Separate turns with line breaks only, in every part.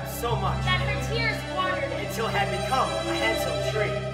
wept so much,
that her tears watered it.
until it had become a handsome tree.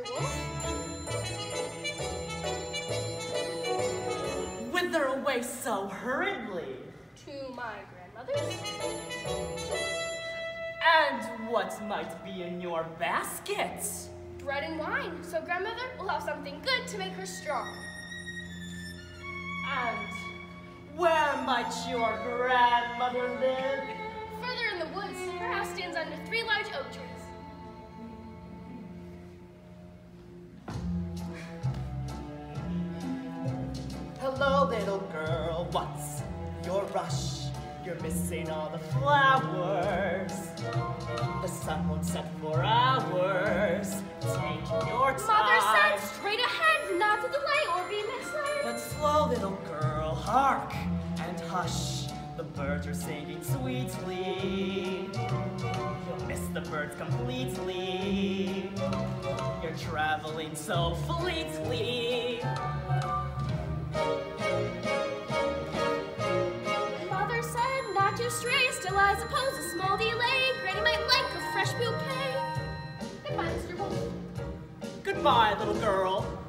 Day,
Mr. Wolf.
Whither away so hurriedly?
To my grandmother's.
And what might be in your basket?
Bread and wine, so grandmother will have something good to make her strong.
And where might your grandmother live?
Further in the woods, her house stands under three large oak trees.
Flowers. The sun won't set for hours. Take your time.
Mother said straight ahead, not to delay or be misled.
But slow, little girl, hark and hush. The birds are singing sweetly. You'll miss the birds completely. You're traveling so fleetly.
Suppose a small delay. Granny might like a fresh bouquet. Goodbye, Mr.
Goodbye, little girl.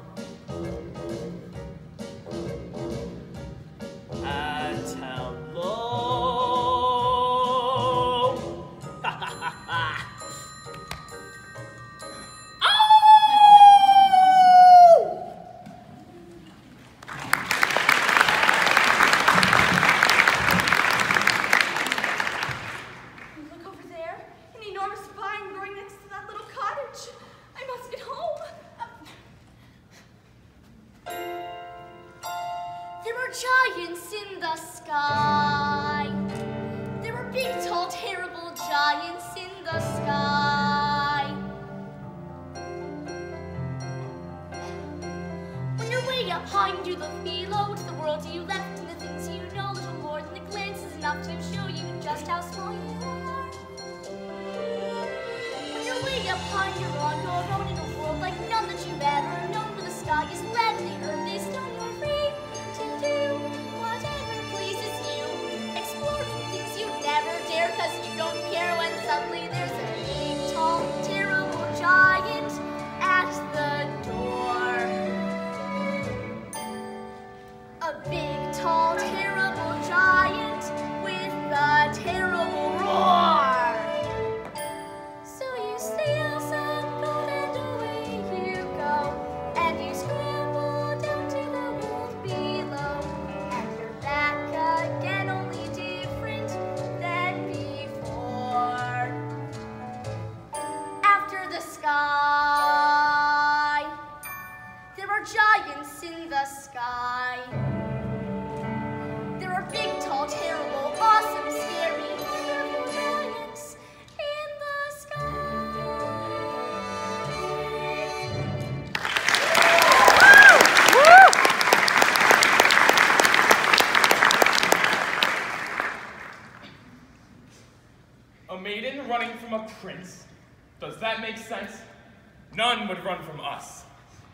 Sky. There were big, tall, terrible giants in the sky. When you're way up high and you look below to the world you left and the things you know, little more than a glance is enough to show you just how small you are. When you're way up high, you're on your own in a world like none that you've ever known, where the sky is lead and the earth is stone. Never dare, cause you don't care when suddenly there's a big, tall, terrible giant
prince? Does that make sense? None would run from us.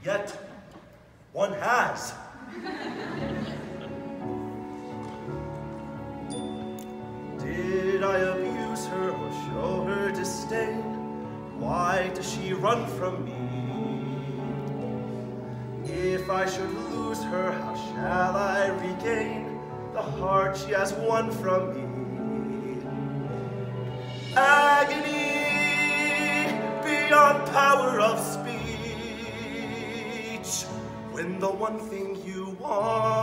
Yet, one has. Did I abuse her or show her disdain? Why does she run from me? If I should lose her, how shall I regain the heart she has won from me? Beyond power of speech. When the one thing you want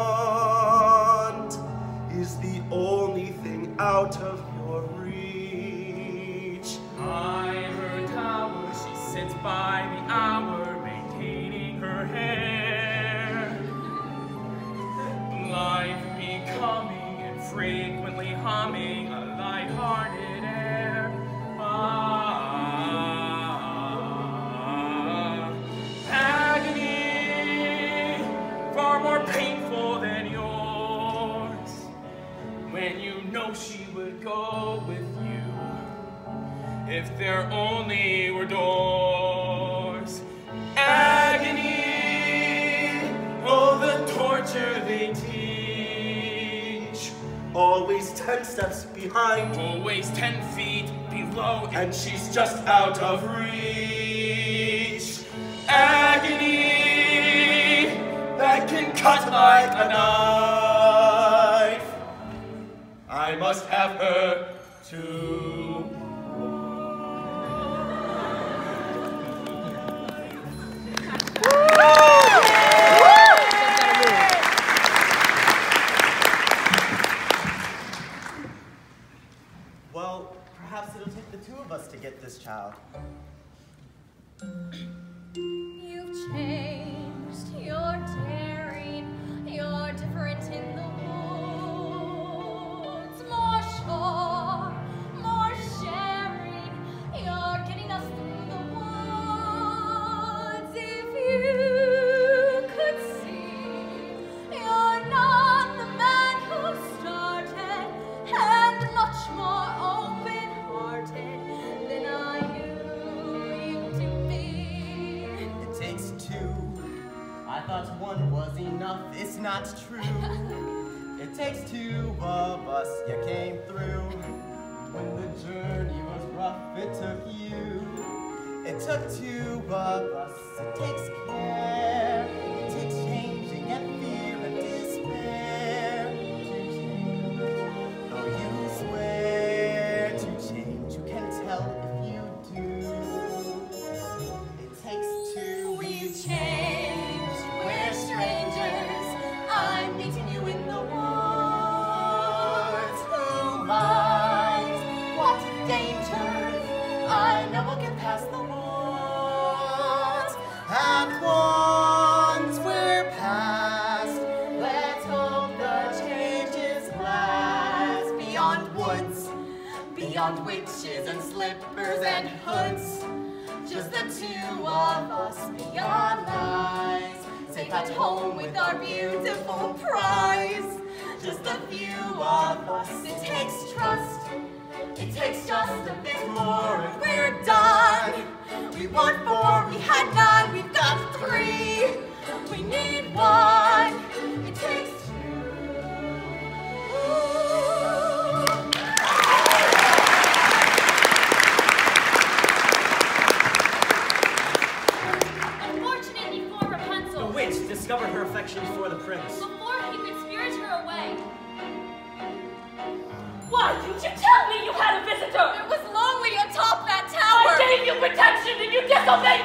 if there only were doors. Agony, oh the torture they teach.
Always ten steps behind,
Always ten feet below,
and she's just out of reach.
agony
that can cut like a knife. I must have her too.
Two.
I
thought one was enough. It's not true. It takes two of us. You came through. When the journey was rough, it took you. It took two of us. It takes care. Two
of us beyond lies, safe at home with our beautiful prize. Just a few of us. It takes trust. It takes just a bit more and we're done. We want four, we had none, we've got three. We need one. It takes
discovered her for the prince.
before he could spirit her away,
Why didn't you tell me you had a visitor?
It was lonely atop that tower.
I gave you protection and you disobeyed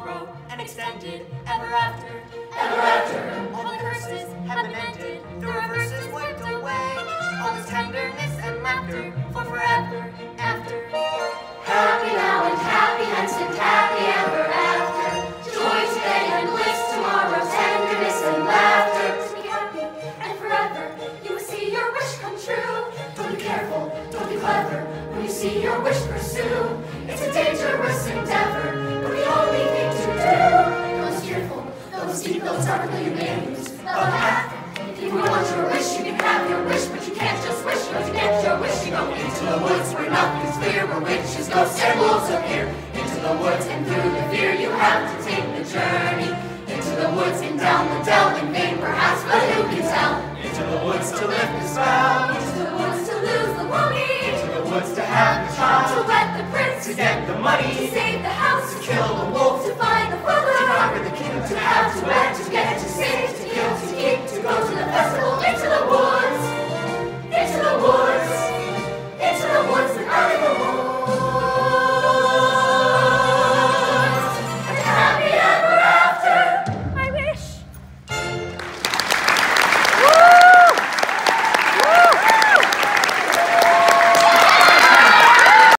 sorrow and
extended ever after.
Ever after. All the curses have been ended,
the reverses wiped away. All this tenderness and laughter for forever after.
Happy now and happy hence and happy ever after. Joy today and bliss tomorrow, tenderness and laughter. To be happy and forever, you will see your wish come true. Don't be careful, don't be clever, when you see your wish pursue. It's a dangerous endeavor. He saved the house to kill the wolf, to find the
father, to conquer the
kingdom, to
have,
to wed,
to get,
to save.